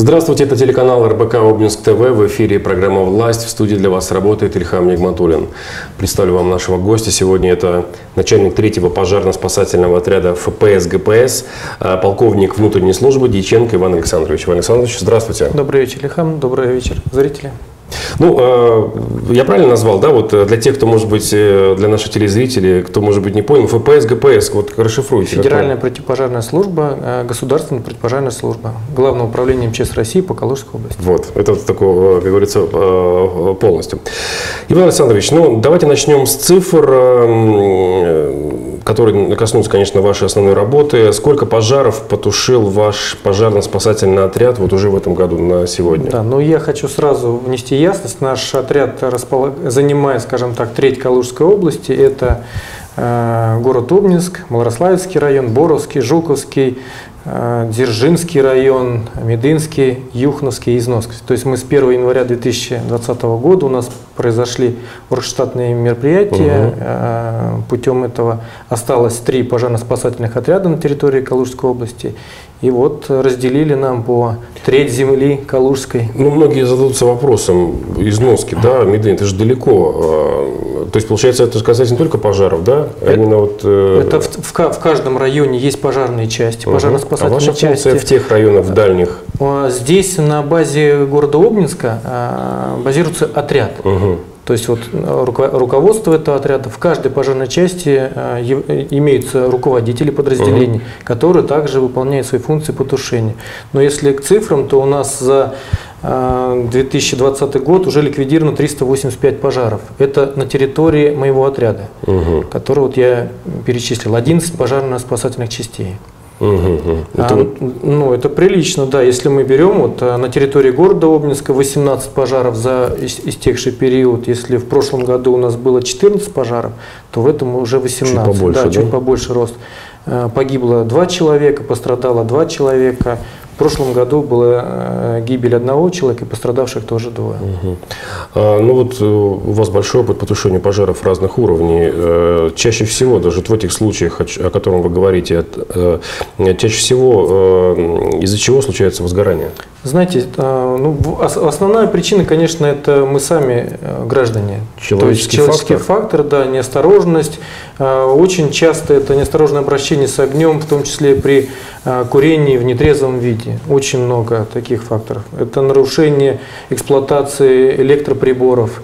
Здравствуйте, это телеканал РБК Обнинск ТВ. В эфире программа «Власть». В студии для вас работает Ильхам Нигматуллин. Представлю вам нашего гостя. Сегодня это начальник третьего пожарно-спасательного отряда ФПС ГПС, а, полковник внутренней службы Дьяченко Иван Александрович. Иван Александрович, здравствуйте. Добрый вечер, Ильхам. Добрый вечер, зрители. Ну, э, я правильно назвал, да, вот э, для тех, кто, может быть, э, для наших телезрителей, кто, может быть, не понял, ФПС, ГПС, вот расшифруйте. Федеральная противопожарная служба, государственная противопожарная служба, Главное управление МЧС России по Калужской области. Вот, это такое, как говорится, полностью. Иван Александрович, ну, давайте начнем с цифр, которые коснутся, конечно, вашей основной работы. Сколько пожаров потушил ваш пожарно-спасательный отряд вот уже в этом году на сегодня? Да, ну я хочу сразу внести ясность. Наш отряд располаг... занимает, скажем так, треть Калужской области. Это э, город Обнинск, Малорославецкий район, Боровский, Жуковский, э, Дзержинский район, Медынский, Юхновский и. То есть мы с 1 января 2020 года у нас произошли оргштатные мероприятия. Угу. Э, путем этого осталось три пожарно-спасательных отряда на территории Калужской области. И вот разделили нам по треть земли Калужской. Ну, многие зададутся вопросом, износки, да, Медынь, это же далеко. А, то есть, получается, это касается не только пожаров, да? А это, именно вот, э... это в, в, в каждом районе есть пожарные части, угу. пожарно-спасательные а ваша части. в тех районах в дальних? А, здесь на базе города Обнинска а, базируется отряд. Угу. То есть вот э, руководство этого отряда, в каждой пожарной части э, имеются руководители подразделений, угу. которые также выполняют свои функции по тушению. Но если к цифрам, то у нас за 2020 э, год уже ликвидировано 385 пожаров. Это на территории моего отряда, угу. который вот я перечислил. 11 пожарно-спасательных частей. Угу, это... А, ну, это прилично, да. Если мы берем вот а, на территории города Обнинска 18 пожаров за истекший период, если в прошлом году у нас было 14 пожаров, то в этом уже 18. Чуть побольше, да, да? чуть побольше рост. А, погибло 2 человека, пострадало 2 человека прошлом году была э, гибель одного человека и пострадавших тоже двое. Угу. А, ну вот э, у вас большой опыт по тушению пожаров разных уровней. Э, чаще всего, даже в этих случаях, о котором вы говорите, чаще всего из-за чего случается возгорание? Знаете, ну, основная причина, конечно, это мы сами граждане. Человеческий, То есть, человеческий фактор? фактор, да, неосторожность. Очень часто это неосторожное обращение с огнем, в том числе при курении в нетрезвом виде. Очень много таких факторов. Это нарушение эксплуатации электроприборов.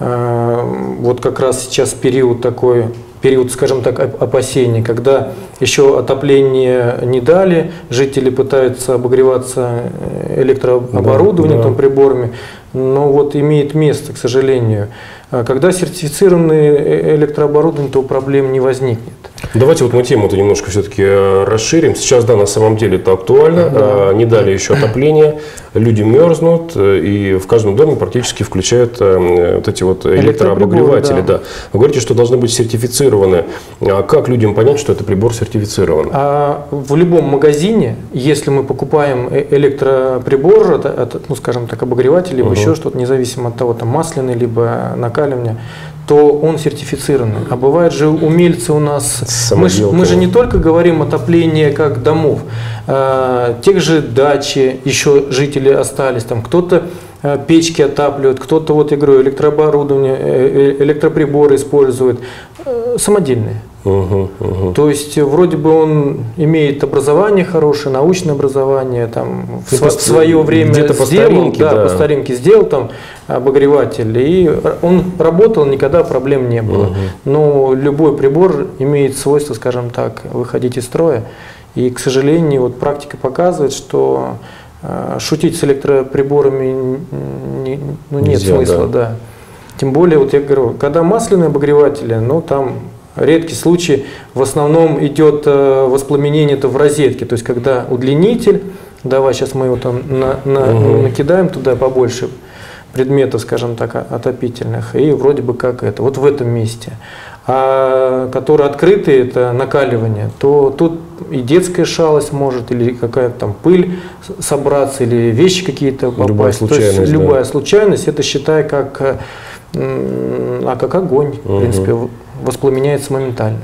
Э, вот как раз сейчас период такой, период, скажем так, опасений, когда еще отопление не дали, жители пытаются обогреваться э, электрооборудованием, да, да. приборами, но вот имеет место, к сожалению. А когда сертифицированное э, электрооборудование, то проблем не возникнет. Давайте вот мы тему-то немножко все-таки э, расширим. Сейчас, да, на самом деле это актуально. Да. А, не дали еще отопление, люди мерзнут, э, и в каждом доме практически включают вот эти вот электрообогреватели. Да. Да. Вы говорите, что должны быть сертифицированы. А как людям понять, что это прибор сертифицирован? А в любом магазине, если мы покупаем электроприбор, ну, скажем так, обогреватель, либо угу. Еще что-то, независимо от того, там масляный, либо на накаливания, то он сертифицированный. А бывает же умельцы у нас, мы, мы же не только говорим отопление как домов, а, тех же дачи еще жители остались, там кто-то а, печки отапливают, кто-то, вот я говорю, электрооборудование, э, э, электроприборы использует, э, самодельные. Угу, угу. То есть вроде бы он имеет образование хорошее, научное образование, там в, в свое время где-то сделал, по старинке, да, да. по старинке сделал там обогреватель, и он работал, никогда проблем не было. Угу. Но любой прибор имеет свойство, скажем так, выходить из строя. И, к сожалению, вот практика показывает, что э, шутить с электроприборами не, ну, нет Нельзя, смысла, да. да. Тем более, вот я говорю, когда масляные обогреватели, ну там Редкий случай, в основном идет э, воспламенение это в розетке, то есть когда удлинитель, давай сейчас мы его там на, на, угу. накидаем туда побольше предметов, скажем так, отопительных, и вроде бы как это, вот в этом месте. А которые открытые, это накаливание, то тут и детская шалость может, или какая-то там пыль собраться, или вещи какие-то попасть. Любая случайность. То есть, любая да. случайность, это считай как, а как огонь, угу. в принципе, воспламеняется моментально.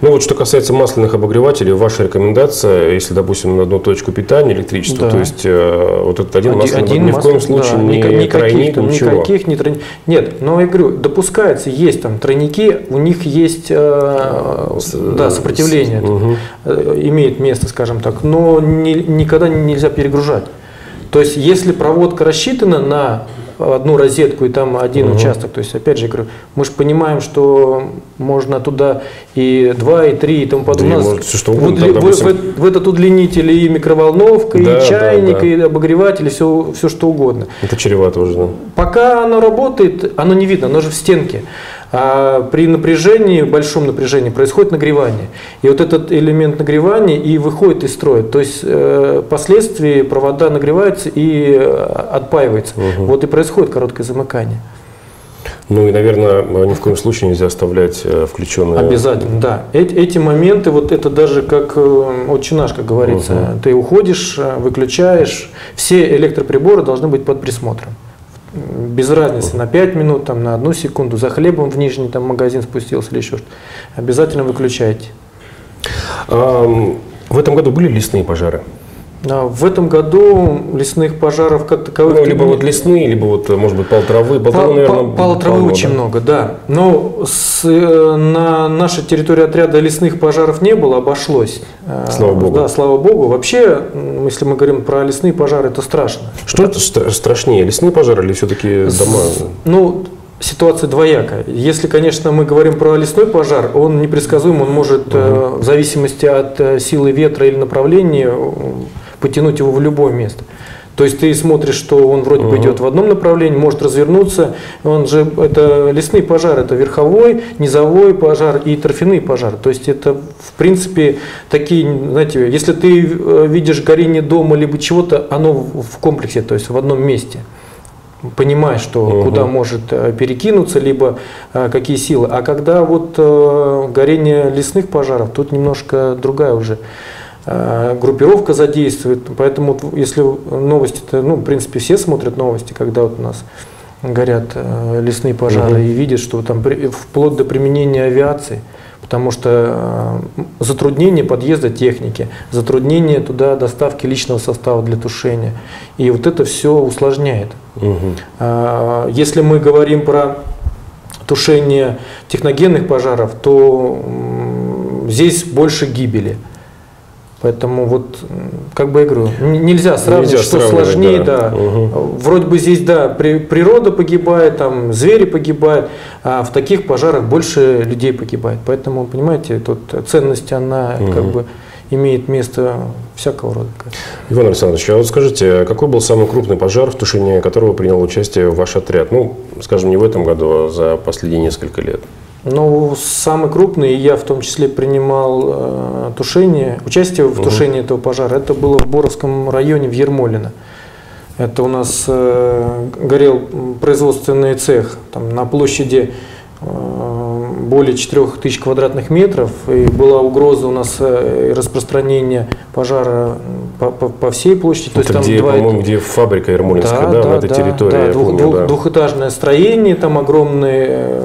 Ну вот что касается масляных обогревателей, ваша рекомендация, если, допустим, на одну точку питания электричества, да. то есть э, вот этот один, один масляный один ни в коем случае да, не никаких, тройник, там, ничего. Никаких, не тройник. Нет, но я говорю, допускается, есть там тройники, у них есть э, С, да, сопротивление, угу. имеет место, скажем так, но не, никогда нельзя перегружать. То есть, если проводка рассчитана на одну розетку и там один угу. участок. То есть, опять же, говорю, мы же понимаем, что можно туда и два, и три, и тому подобное. Да, может, все что угодно, в, там, допустим... в, в, в этот удлинитель и микроволновка, да, и чайник, да, да. и обогреватель, и все, все что угодно. Это чревато уже, да? Пока оно работает, оно не видно, оно же в стенке. А при напряжении, большом напряжении происходит нагревание. И вот этот элемент нагревания и выходит из строя. То есть э, впоследствии провода нагреваются и э, отпаиваются. Угу. Вот и происходит короткое замыкание. Ну и, наверное, ни в коем случае нельзя оставлять э, включенные. Обязательно, да. Эти, эти моменты, вот это даже как отче наш, как говорится. Угу. Ты уходишь, выключаешь. Все электроприборы должны быть под присмотром без разницы, на 5 минут, там, на одну секунду, за хлебом в нижний там, магазин спустился или еще что-то, обязательно выключайте. В этом году были лесные пожары? В этом году лесных пожаров как таковых... Ну, либо вот лесные, либо вот, может быть, пал травы. Пал травы, наверное, пал травы очень да? много, да. Но с, э, на нашей территории отряда лесных пожаров не было, обошлось. А, слава Богу. Да, слава Богу. Вообще, если мы говорим про лесные пожары, это страшно. Что это страшнее, лесные пожары или все-таки дома? Ну, ситуация двоякая. Если, конечно, мы говорим про лесной пожар, он непредсказуем, он может угу. в зависимости от э, силы ветра или направления потянуть его в любое место. То есть ты смотришь, что он вроде бы идет в одном направлении, может развернуться. Он же это лесный пожар, это верховой, низовой пожар и торфяные пожары. То есть это в принципе такие, знаете, если ты э, видишь горение дома либо чего-то, оно в комплексе, то есть в одном месте понимаешь, что угу. куда может э, перекинуться, либо э, какие силы. А когда вот горение лесных пожаров, тут немножко другая уже группировка задействует. Поэтому, если новости, -то, ну, в принципе, все смотрят новости, когда вот у нас горят э, лесные пожары угу. и видят, что там вплоть до применения авиации, потому что э, затруднение подъезда техники, затруднение туда доставки личного состава для тушения. И вот это все усложняет. Угу. Если мы говорим про тушение техногенных пожаров, то здесь больше гибели. Поэтому вот, как бы я говорю, нельзя сравнивать, нельзя что сложнее, да. да. Угу. Вроде бы здесь, да, при, природа погибает, там звери погибают, а в таких пожарах больше людей погибает. Поэтому, понимаете, тут ценность, она угу. как бы имеет место всякого рода. Иван Александрович, а вот скажите, какой был самый крупный пожар, в тушении которого принял участие ваш отряд? Ну, скажем, не в этом году, а за последние несколько лет. Ну, самый крупный, я в том числе принимал э, тушение, участие в угу. тушении этого пожара, это было в Боровском районе в Ермолино. Это у нас э, горел производственный цех там, на площади э, более 4000 квадратных метров, и была угроза у нас э, распространения пожара по, по, по всей площади. То Это есть, где, там по-моему, где фабрика Ермолинская, да, да, да на этой да, территории. Да, двух, помню, двух, да. Двухэтажное строение, там огромные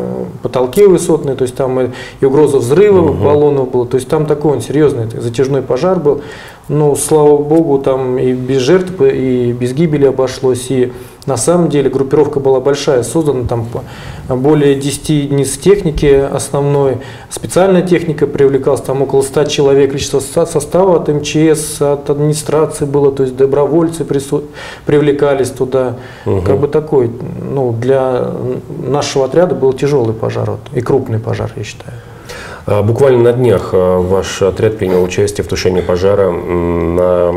потолки высотные, то есть там и, угроза взрыва угу. баллонов было, то есть там такой он серьезный затяжной пожар был. Но, слава богу, там и без жертв, и без гибели обошлось, и на самом деле группировка была большая, создана там более 10 единиц техники основной, специальная техника привлекалась, там около 100 человек личного состава от МЧС, от администрации было, то есть добровольцы прису... привлекались туда. Угу. Как бы такой, ну, для нашего отряда был тяжелый пожар, вот, и крупный пожар, я считаю. А, буквально на днех а, ваш отряд принял участие в тушении пожара на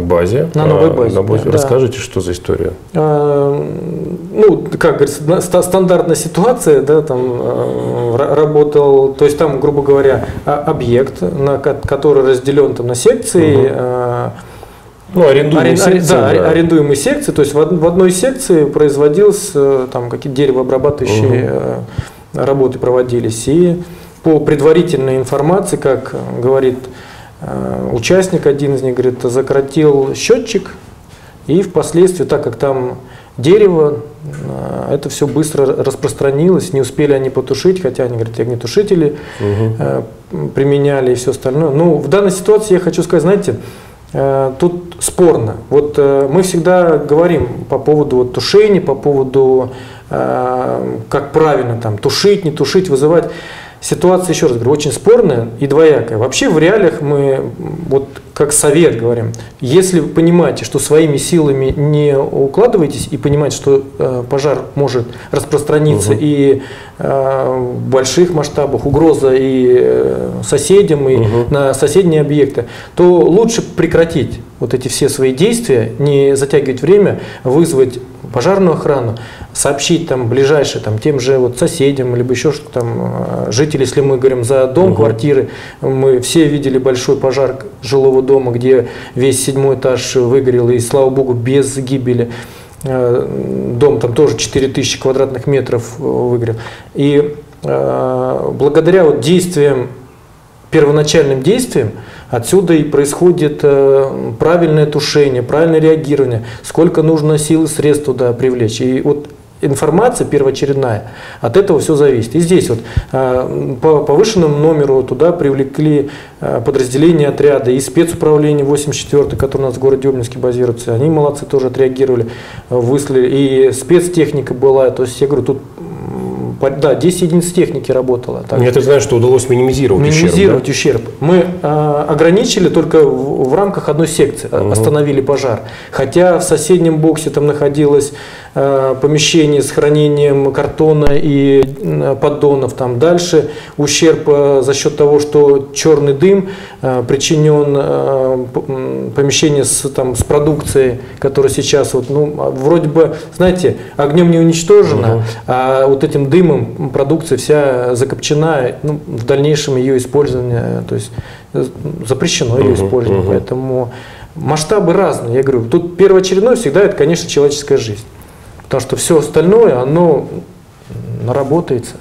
базе. На новой а, базе. На базе. Да. Расскажите, что за история? ну, как говорится, стандартная ситуация, да, там работал, то есть там, грубо говоря, объект, на, который разделен там на секции. Угу. Ну, арендуемые Арен, секции. Да, да, арендуемые секции. То есть в, в одной секции производилось э, там какие-то деревообрабатывающие угу. работы проводились. И по предварительной информации, как говорит э, участник, один из них, говорит, закоротил счетчик, и впоследствии, так как там дерево, А, это все быстро распространилось, не успели они потушить, хотя они говорят, огнетушители угу. применяли и все остальное. Ну, в данной ситуации я хочу сказать, знаете, э, тут спорно. Вот э, мы всегда говорим по поводу вот, тушения, по поводу как правильно там тушить, не тушить, вызывать. Ситуация, еще раз говорю, очень спорная и двоякая. Вообще в реалиях мы, вот как совет говорим, если вы понимаете, что своими силами не укладываетесь и понимаете, что э, пожар может распространиться угу. и э, в больших масштабах, угроза и э, соседям, и угу. на соседние объекты, то лучше прекратить вот эти все свои действия, не затягивать время, вызвать пожарную охрану, сообщить там ближайшие там, тем же вот соседям, либо еще что там, э, жители, если мы говорим за дом, угу. квартиры, мы все видели большой пожар жилого дома, где весь седьмой этаж выгорел, и слава богу, без гибели. Э, дом там тоже 4000 квадратных метров э, выгорел. И э, благодаря вот действиям, первоначальным действиям, Отсюда и происходит правильное тушение, правильное реагирование, сколько нужно сил и средств туда привлечь. И вот информация первоочередная, от этого все зависит. И здесь вот э, по повышенному номеру туда привлекли э, подразделения отряда и спецуправление 84, которое у нас в городе Обнинске базируется. Они молодцы тоже отреагировали, выслали. И спецтехника была, то есть я говорю, тут да, 10 единиц техники работало. Так. Я ты знаешь, что удалось минимизировать, минимизировать ущерб. Да? ущерб. Мы э, ограничили только в, в рамках одной секции, угу. остановили пожар. Хотя в соседнем боксе там находилось помещений с хранением картона и поддонов. Там дальше ущерб э, за счет того, что черный дым э, причинен помещение с, там, с продукцией, которая сейчас вот, ну, вроде бы, знаете, огнем не уничтожена, угу. а вот этим дымом продукция вся закопчена, ну, в дальнейшем ее использование, то есть запрещено ее угу, использование, угу. поэтому масштабы разные. Я говорю, тут первоочередное всегда это, конечно, человеческая жизнь. Потому что все остальное, оно наработается.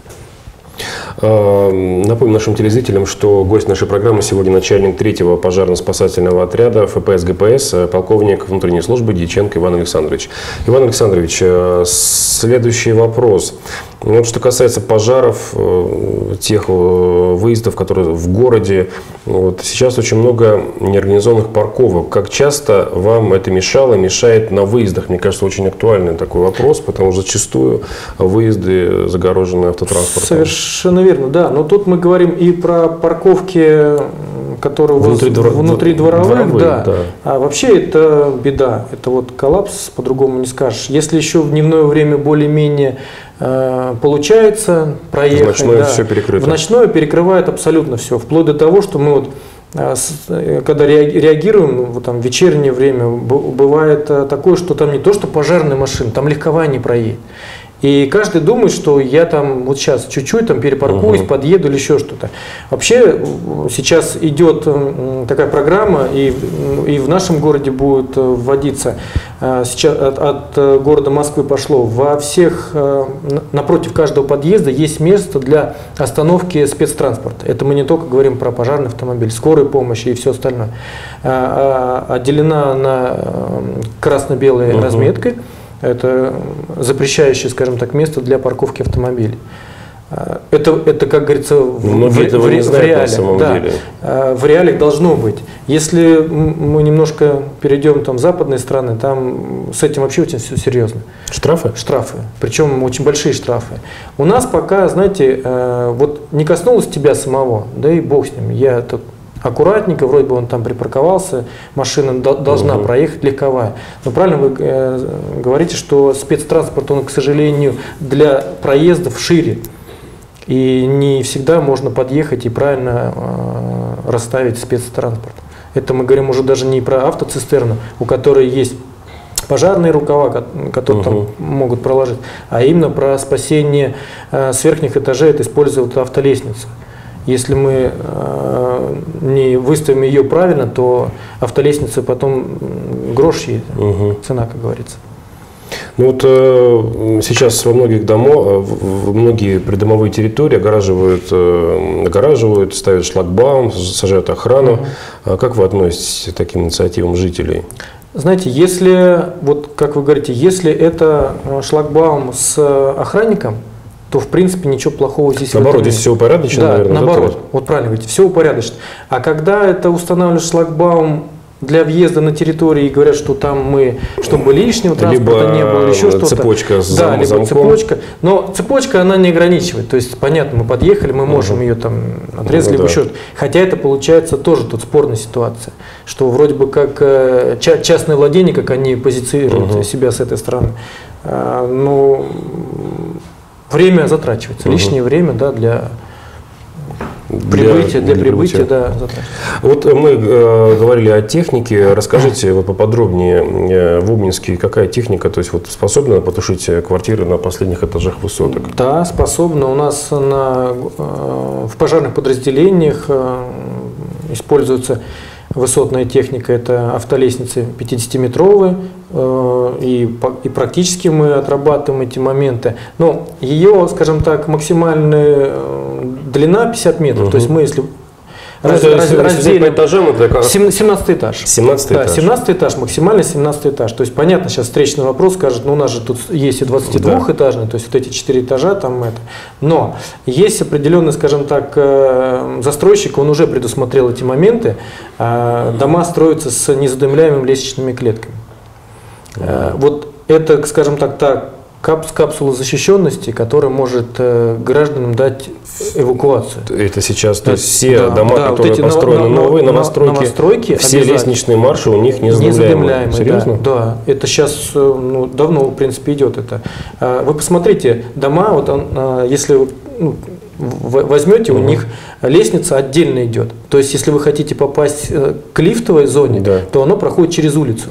А, напомню нашим телезрителям, что гость нашей программы сегодня начальник третьего пожарно-спасательного отряда ФПС ГПС, э, полковник внутренней службы Дьяченко Иван Александрович. Иван Александрович, э, следующий вопрос. Ну, вот что касается пожаров, э, тех выездов, которые в городе, вот сейчас очень много неорганизованных парковок. Как часто вам это мешало, мешает на выездах? Мне кажется, очень актуальный такой вопрос, потому что зачастую выезды загорожены автотранспортом. Совершенно верно, да. Но тут мы говорим и про парковки, которые внутри, двор... внутри дворовых, дворовые, да. да. А вообще это беда, это вот коллапс, по-другому не скажешь. Если еще в дневное время более-менее э, получается проехать, в ночное да, все перекрыто. В ночное перекрывает абсолютно все, вплоть до того, что мы вот э, э, когда реагируем, ну, вот там вечернее время, бывает такое, что там не то, что пожарная машина, там легковая не проедет. И каждый думает, что я там вот сейчас чуть-чуть там перепаркуюсь, угу. подъеду или еще что-то. Вообще сейчас идет такая программа, и, и в нашем городе будет э, вводиться, э, сейчас от, от э, города Москвы пошло, во всех, напротив каждого подъезда есть место для остановки спецтранспорта. Это мы не только говорим про пожарный автомобиль, скорую помощь и все остальное. А, отделена она красно-белой угу. разметкой. Это запрещающее, скажем так, место для парковки автомобилей. А, это, это как говорится, в, в, в, не в реале. На самом да, деле. А, в реале должно быть. Если мы немножко перейдем там, в западные страны, там с этим вообще очень все серьезно. Штрафы? Штрафы. Причем очень большие штрафы. У нас пока, знаете, э, вот не коснулось тебя самого, да и бог с ним. Я тут аккуратненько, вроде бы он там припарковался, машина должна угу. проехать легковая. Но правильно вы э, говорите, что спецтранспорт, он, к сожалению, для проездов шире. И не всегда можно подъехать и правильно э, расставить спецтранспорт. Это мы говорим уже даже не про автоцистерну, у которой есть пожарные рукава, которые угу. там могут проложить, а именно про спасение э, с верхних этажей, это используют автолестницы. Если мы э, не выставим ее правильно, то автолестница потом грош ей, угу. цена, как говорится. Ну вот э, сейчас во многих домах, в многие придомовые территории огораживают, э, огораживают, ставят шлагбаум, сажают охрану. А как вы относитесь к таким инициативам жителей? Знаете, если, вот как вы говорите, если это э, шлагбаум с охранником, то в принципе ничего плохого здесь Наоборот, здесь все упорядочено, да, наверное. наоборот, да, вот правильно говорите, все упорядочено. А когда это устанавливаешь шлагбаум для въезда на территорию и говорят, что там мы, чтобы лишнего транспорта либо не было, еще что-то. цепочка с да, либо замком. цепочка. Но цепочка, она не ограничивает. То есть, понятно, мы подъехали, мы можем ее там отрезать, Ну либо да. еще. Хотя это получается тоже тут спорная ситуация, что вроде бы как э, ча- частное владение, как они позиционируют себя с этой стороны. А, но время затрачивается, лишнее время, да, для прибытия, для, прибытия, да. Вот мы э, говорили о технике. Расскажите вот поподробнее э, в Обнинске, какая техника, то есть вот способна потушить квартиры на последних этажах высоток? Да, способна. У нас на, э, в пожарных подразделениях э, используется высотная техника. Это автолестницы 50-метровые. э, И, и практически мы отрабатываем эти моменты. Но ее, скажем так, максимальная э, длина 50 метров. То есть мы, если раз- это раз- разделим- по этажам, это как- Сем- 17 этаж. 17 Да, этаж. 17 этаж, максимально 17 этаж. То есть, понятно, сейчас встречный вопрос скажет, ну у нас же тут есть и 22-этажный, то есть вот эти 4 этажа там это. Но есть определенный, скажем так, э, застройщик, он уже предусмотрел эти моменты. Э, Дома строятся с незадымляемыми лестничными клетками. Э, Вот это, скажем так, та кап- капсула защищенности, которая может э, гражданам дать эвакуацию. Это сейчас, то есть все да, дома, да, вот которые нов- построены нов- новые, нов- новостройки, новостройки все лестничные марши у них не Незадымляемые, Серьезно? Да, да. Это сейчас ну, давно, в принципе, идет это. А, Вы посмотрите, дома, вот а, если ну, возьмете, у них лестница отдельно идет. То есть, если вы хотите попасть э, к лифтовой зоне, Да. то оно проходит через улицу.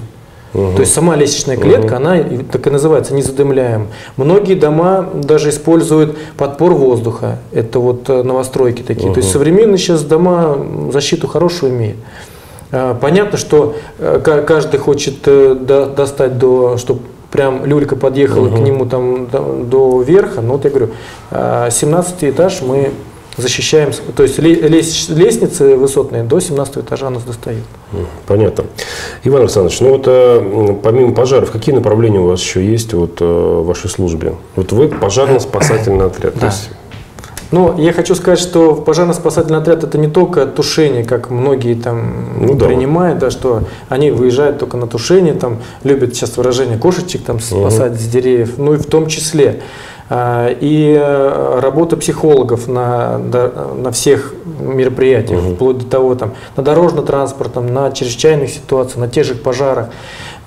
То есть сама лестничная клетка, она и так и называется, незадымляем. Многие дома даже используют подпор воздуха. Это вот э, новостройки такие. То есть современные сейчас дома защиту хорошую имеют. А, Понятно, что э, ка- каждый хочет э, до- достать до, чтобы прям люлька подъехала к нему там до, верха. Но вот я говорю, а, 17 этаж мы защищаем, то есть ле- лес- лестницы высотные до 17 этажа нас достают. Понятно. Иван Александрович, ну вот э, помимо пожаров, какие направления у вас еще есть вот, э, в вашей службе? Вот вы пожарно-спасательный отряд. Да. есть Ну, я хочу сказать, что пожарно-спасательный отряд это не только тушение, как многие там Ну да. принимают, да, что они выезжают только на тушение, там любят сейчас выражение кошечек там спасать с деревьев, ну и в том числе. А, И э, работа психологов на, на всех мероприятиях, вплоть до того, там, на дорожно-транспортном, на чрезвычайных ситуациях, на тех же пожарах.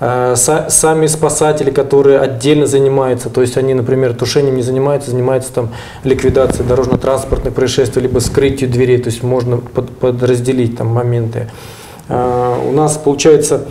А, са- Сами спасатели, которые отдельно занимаются, то есть они, например, тушением не занимаются, занимаются там ликвидацией дорожно-транспортных происшествий, либо скрытию дверей, то есть можно под- подразделить там моменты. А, У нас получается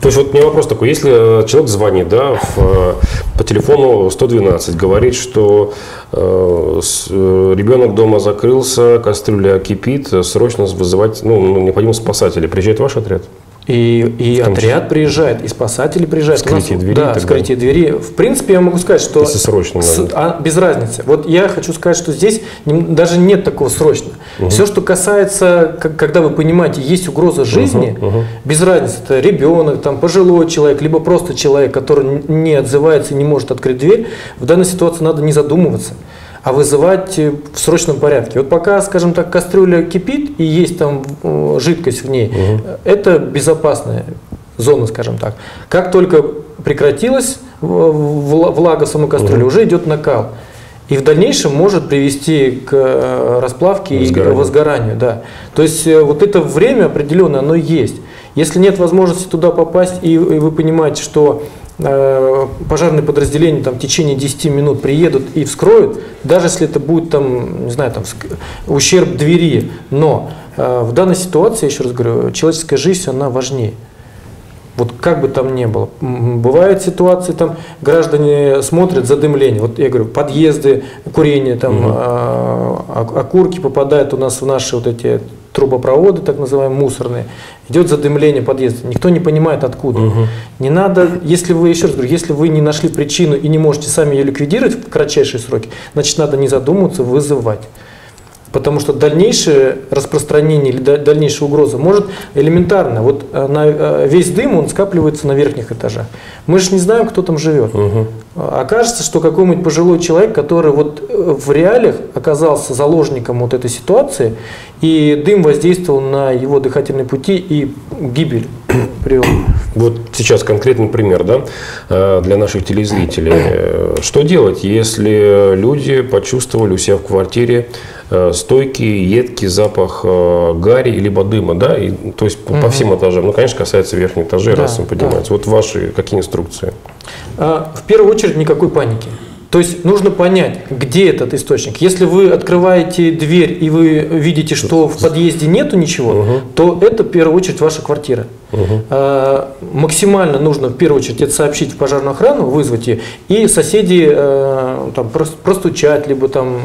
То есть вот меня вопрос такой, если э, человек звонит да, в, э, по телефону 112, говорит, что э, э, ребенок дома закрылся, кастрюля кипит, срочно вызывать, ну, ну, необходимо спасателей. Приезжает ваш отряд? И, и отряд приезжает, и спасатели приезжают. Вскрытие нас- двери Да, вскрытие двери. В принципе, я могу сказать, что... Если срочно, с- наверное. а, без разницы. Вот я хочу сказать, что здесь даже нет такого срочно. Все, что касается, к- когда вы понимаете, есть угроза жизни, без разницы, это ребенок, там, пожилой человек, либо просто человек, который не отзывается и не может открыть дверь, в данной ситуации надо не задумываться а вызывать э, в срочном порядке. Вот пока, скажем так, кастрюля кипит и есть там э, жидкость в ней, э, это безопасная зона, скажем так. Как только прекратилась в- влага в самой кастрюле, уже идет накал. И в дальнейшем может привести к э, расплавке Возгоранию. и возгоранию. Да. То есть э, вот это время определенное, оно есть. Если нет возможности туда попасть, и, и вы понимаете, что э, пожарные подразделения там, в течение 10 минут приедут и вскроют, даже если это будет там, не знаю, там, ущерб двери, но э, в данной ситуации, еще раз говорю, человеческая жизнь, она важнее. Вот как бы там ни было. Бывают ситуации, там граждане смотрят задымление. Вот я говорю, подъезды, курение, там ок- окурки попадают у нас в наши вот эти трубопроводы, так называемые мусорные. Идет задымление подъезда. Никто не понимает откуда. Не надо, если вы, еще раз говорю, если вы не нашли причину и не можете сами ее ликвидировать в кратчайшие сроки, значит надо не задумываться, вызывать. Потому что дальнейшее распространение или дальнейшая угроза может элементарно. Вот э, на, э, весь дым он скапливается на верхних этажах. Мы же не знаем, кто там живет. Угу. Окажется, что какой-нибудь пожилой человек, который вот э, в реалиях оказался заложником вот этой ситуации, и дым воздействовал на его дыхательные пути и гибель привел. Вот сейчас конкретный пример да, для наших телезрителей. Что делать, если люди почувствовали у себя в квартире стойкий, едкий запах э, гари либо дыма, да, и, то есть угу. по всем этажам. Ну, конечно, касается верхних этажей, да, раз он поднимается. Да. Вот ваши какие инструкции? А, в первую очередь никакой паники. То есть нужно понять, где этот источник. Если вы открываете дверь и вы видите, что в подъезде нету ничего, угу. то это в первую очередь ваша квартира. Угу. А, максимально нужно в первую очередь это сообщить в пожарную охрану, вызвать ее, и соседи а, там, простучать, либо там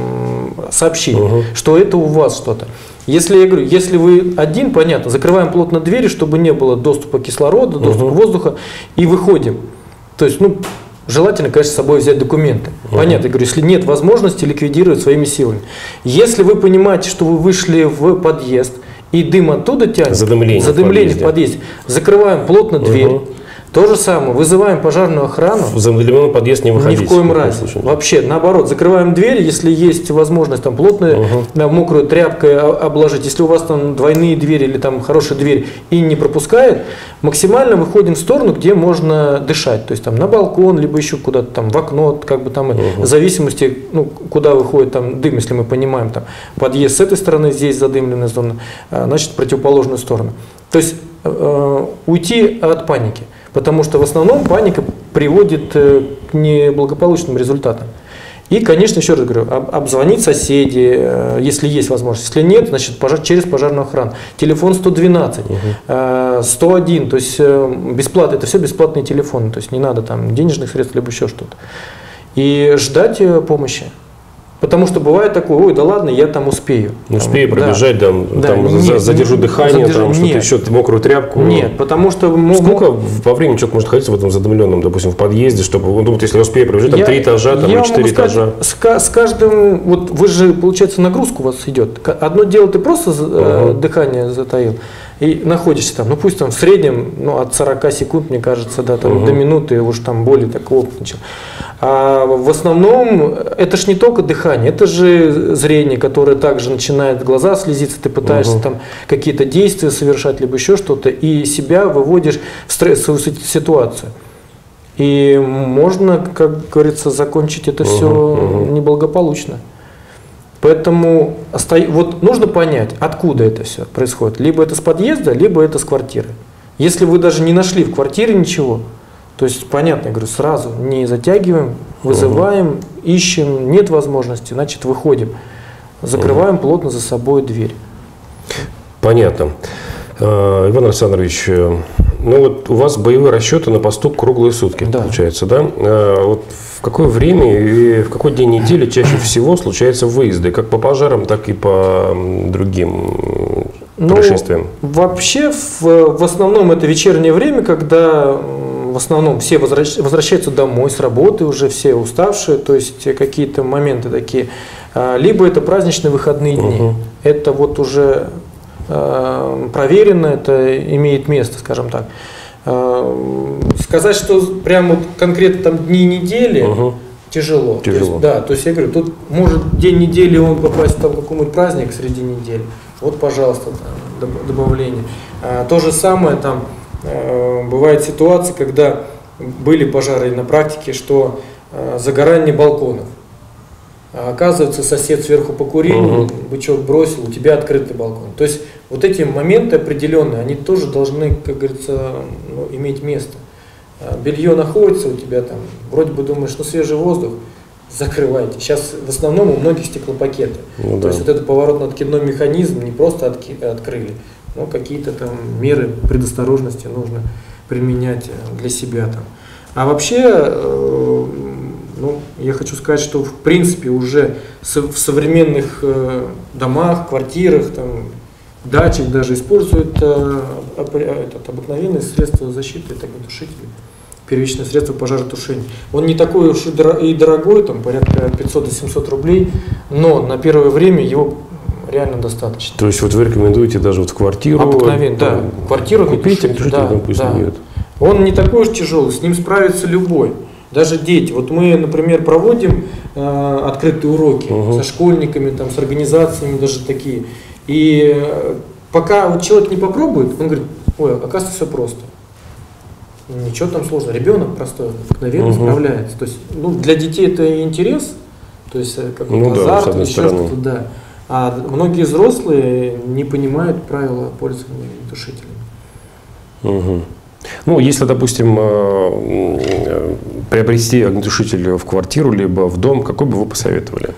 сообщить, угу. что это у вас что-то. Если я говорю, если вы один, понятно, закрываем плотно двери, чтобы не было доступа кислорода, доступа угу. воздуха, и выходим. То есть, ну, Желательно, конечно, с собой взять документы. Угу. Понятно, я говорю, если нет возможности ликвидировать своими силами. Если вы понимаете, что вы вышли в подъезд, и дым оттуда тянет, задымление, задымление в подъезде, в подъезде закрываем плотно дверь, угу. То же самое, вызываем пожарную охрану. В замедленный подъезд не выходить. Ни в коем разе. Вообще, наоборот, закрываем дверь, если есть возможность там плотную, угу. мокрую тряпкой обложить. Если у вас там двойные двери или там хорошая дверь и не пропускает, максимально выходим в сторону, где можно дышать. То есть там на балкон, либо еще куда-то там в окно, как бы там угу. в зависимости, ну, куда выходит там дым, если мы понимаем, там подъезд с этой стороны, здесь задымленная зона, а, значит, в противоположную сторону. То есть э, уйти от паники. Потому что в основном паника приводит э, к неблагополучным результатам. И, конечно, еще раз говорю, обзвонить соседей, э, если есть возможность. Если нет, значит, пожар, через пожарную охрану. Телефон 112, угу. 101, то есть э, бесплатно, это все бесплатные телефоны, то есть не надо там денежных средств, либо еще что-то. И ждать помощи. Потому что бывает такое, ой, да ладно, я там успею. Ну, успею пробежать, да, там, да, там нет, задержу дыхание, задержу, там что-то еще, мокрую тряпку. Нет, потому что... Сколько по времени человек может ходить в этом задымленном, допустим, в подъезде, чтобы, он думает, если я успею пробежать, там три этажа, там или четыре этажа. С, с каждым, вот вы же, получается, нагрузка у вас идет. Одно дело, ты просто uh-huh. дыхание затаил, и находишься там, ну пусть там в среднем, ну от 40 секунд, мне кажется, да, там, угу. до минуты уж там боли так опытничал. А в основном это ж не только дыхание, это же зрение, которое также начинает глаза слезиться, ты пытаешься угу. там какие-то действия совершать, либо еще что-то, и себя выводишь в стрессовую ситуацию. И можно, как говорится, закончить это угу, все угу. неблагополучно. Поэтому вот нужно понять, откуда это все происходит. Либо это с подъезда, либо это с квартиры. Если вы даже не нашли в квартире ничего, то есть, понятно, я говорю, сразу не затягиваем, вызываем, угу. ищем, нет возможности, значит, выходим. Закрываем угу. плотно за собой дверь. Понятно. Э, Иван Александрович, э, ну вот у вас боевые расчеты на поступ круглые сутки, да. получается, да? Э, вот в какое время и в какой день недели чаще всего случаются выезды, как по пожарам, так и по другим ну, происшествиям? Вообще, в, в основном это вечернее время, когда в основном все возвращ, возвращаются домой с работы уже, все уставшие, то есть какие-то моменты такие. А, либо это праздничные выходные дни. Угу. Это вот уже проверено, это имеет место, скажем так. Э, сказать, что прямо вот конкретно там дни недели угу. тяжело. Тяжело. То есть, да, то есть я говорю, тут может день недели он попасть в какой-нибудь праздник среди недели. Вот, пожалуйста, там, добавление. А, то же самое там э, бывает ситуации, когда были пожары на практике, что загорание балконов. А оказывается, сосед сверху покурил, угу. бычок бросил, у тебя открытый балкон. То есть вот эти моменты определенные, они тоже должны, как говорится, ну, иметь место. А белье находится у тебя там, вроде бы думаешь, ну свежий воздух, закрывайте. Сейчас в основном у многих стеклопакеты. Ну, То да. есть вот этот поворотно-откидной механизм не просто отки- открыли, но какие-то там меры предосторожности нужно применять э, для себя там. А вообще э, ну, я хочу сказать, что в принципе уже в современных э, домах, квартирах, там, дачах даже используют э, этот, обыкновенные средства защиты, это огнетушители, первичное средство пожаротушения. Он не такой уж и дорогой, там порядка 500-700 рублей, но на первое время его реально достаточно. То есть вот вы рекомендуете даже вот квартиру? Обыкновенно, да. э, Квартиру Купить да, пусть да. не идет. Он не такой уж тяжелый, с ним справится любой. Даже дети. Вот мы, например, проводим э, открытые уроки Мгм. со школьниками, там, с организациями даже такие. И э, пока вот человек не попробует, он говорит, ой, оказывается, все просто. Ничего там сложного. Ребенок простой, мгновенно Мгм. справляется. То есть, ну, для детей это интерес, то есть э, как Ну да, азарт, одной еще что-то, да. А многие взрослые не понимают правила пользования тушителем. Мгм. Ну, если, допустим, э, э, приобрести огнетушитель в квартиру, либо в дом, какой бы вы посоветовали?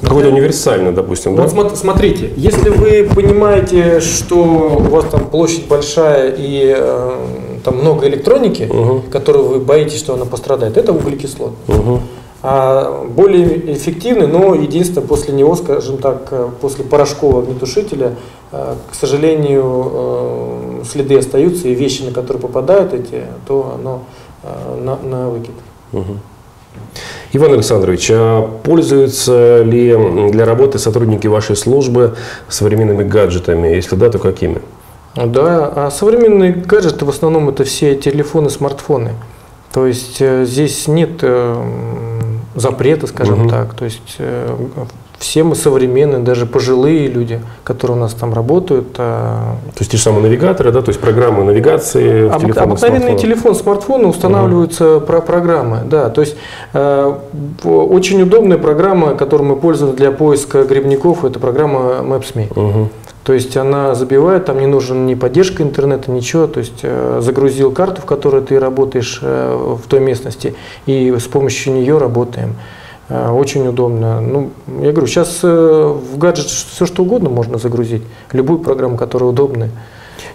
Какой-то универсальный, допустим, да? Вот смо- смотрите, если вы понимаете, что у вас там площадь большая и э, там много электроники, Мгм. которую вы боитесь, что она пострадает, это углекислот. Мгм. А более эффективный, но единственное, после него, скажем так, э, после порошкового огнетушителя, э, к сожалению, э, следы остаются, и вещи, на которые попадают эти, то оно э, на, на выкид. Мгм. Иван Александрович, а пользуются ли для работы сотрудники вашей службы современными гаджетами? Если да, то какими? Да, а современные гаджеты в основном это все телефоны, смартфоны. То есть э, здесь нет э, запрета, скажем Мгм. так. То есть все мы современные, даже пожилые люди, которые у нас там работают. а, То есть те же самые навигаторы, да, то есть программы навигации в Обык- телефонах, обыкновенный смартфонах? телефон, смартфоны устанавливаются про программы, да, то есть э, очень удобная программа, которой мы пользуемся для поиска грибников, это программа Maps.me. Мгм. То есть она забивает, там не нужен ни поддержка интернета, ничего. То есть э, загрузил карту, в которой ты работаешь э, в той местности, и с помощью нее работаем. Э, очень удобно. Ну, я говорю, сейчас в гаджет все что угодно можно загрузить, любую программу, которая удобная.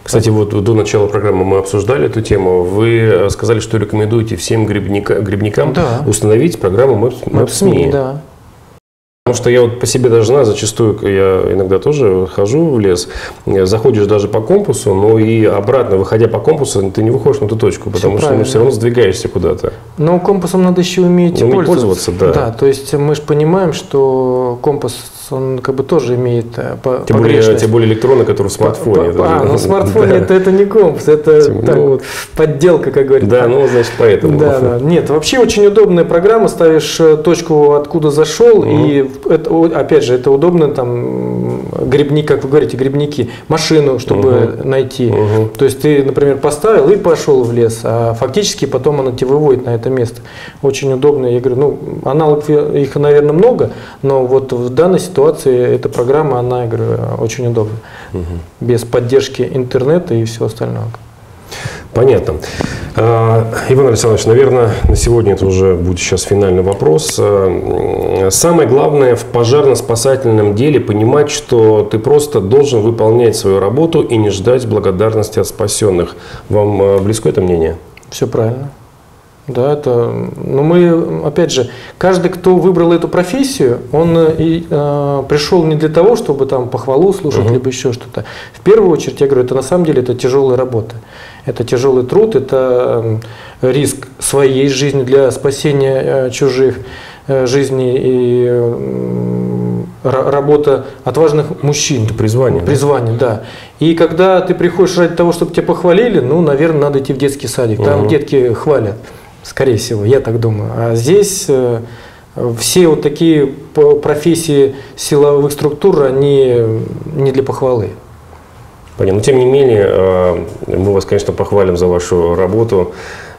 Кстати, вот до начала программы мы обсуждали эту тему. Вы э, сказали, что рекомендуете всем грибника- грибникам Да. установить программу Maps- Maps.me. да. Потому что я вот по себе даже знаю, зачастую я иногда тоже хожу в лес, э, заходишь даже по компасу, но и обратно, выходя по компасу, ты не выходишь на ту точку, потому что ну, правильно. все равно сдвигаешься куда-то. Но компасом надо еще уметь Уметь пользоваться. пользоваться, да. то есть мы же понимаем, что компас, он как бы тоже имеет э, по- Тем более, тем более электронный, который в смартфоне. По- по- Это А, ну в смартфоне это, это не компас, это так, вот. подделка, как говорится. Да, ну, значит, поэтому. Да, да. Нет, вообще очень удобная программа. Ставишь э, точку, откуда зашел, и это, опять же, это удобно там грибник, как вы говорите, грибники, машину, чтобы найти. То есть ты, например, поставил и пошел в лес, а фактически потом она тебя выводит на это место. Очень удобно. Я говорю, ну, аналогов э, их, наверное, много, но вот в данной ситуации эта программа, она, я говорю, очень удобна. Без поддержки интернета и всего остального. Понятно. А, Иван Александрович, наверное, на сегодня это уже будет сейчас финальный вопрос. А, Самое главное в пожарно-спасательном деле понимать, что ты просто должен выполнять свою работу и не ждать благодарности от спасенных. Вам а, близко это мнение? Все правильно. Да, это, но мы, опять же, каждый, кто выбрал эту профессию, он э, и, э, пришел не для того, чтобы там похвалу слушать, Мгм. либо еще что-то. В первую очередь, я говорю, это на самом деле это тяжелая работа. Это тяжелый труд, это э, риск своей жизни для спасения э, чужих э, жизней и э, работа отважных мужчин. Это призвание. да? Призвание, да. И когда ты приходишь ради того, чтобы тебя похвалили, ну, наверное, надо идти в детский садик. Там Мгм. детки хвалят, скорее всего, я так думаю. А здесь э, все вот такие профессии силовых структур, они не для похвалы. Понятно. Но тем не менее, э, мы вас, конечно, похвалим за вашу работу.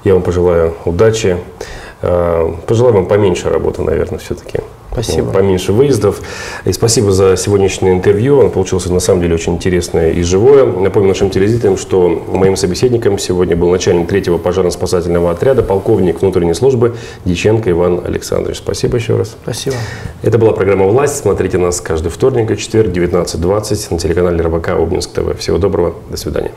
Я вам пожелаю удачи. Э, Пожелаю вам поменьше работы, наверное, все-таки. Спасибо. Поменьше выездов. И спасибо за сегодняшнее интервью. Оно получилось на самом деле очень интересное и живое. Напомню нашим телезрителям, что моим собеседником сегодня был начальник третьего пожарно-спасательного отряда, полковник внутренней службы Диченко Иван Александрович. Спасибо еще раз. Спасибо. Это была программа «Власть». Смотрите нас каждый вторник и четверг, 19.20 на телеканале РБК Обнинск ТВ. Всего доброго. До свидания.